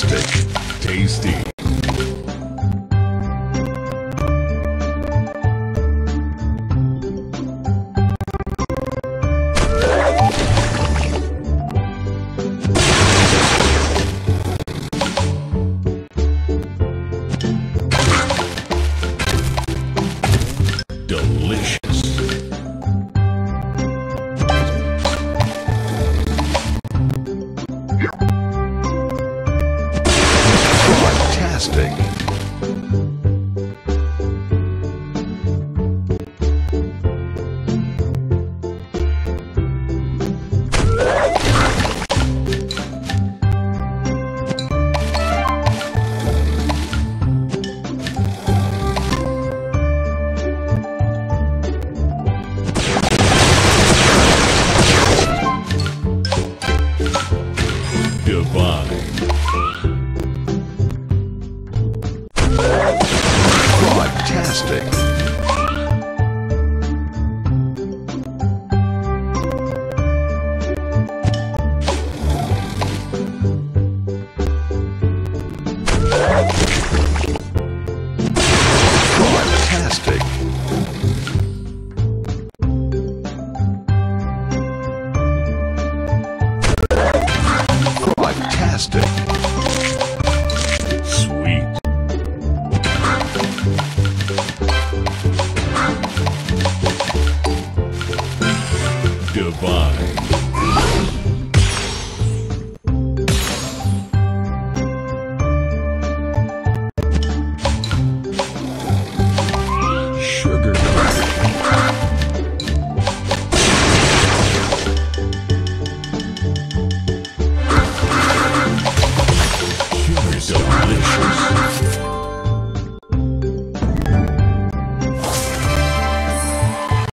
Tasty. Fantastic. Divine. Fantastic. Fantastic. Sweet. Divine.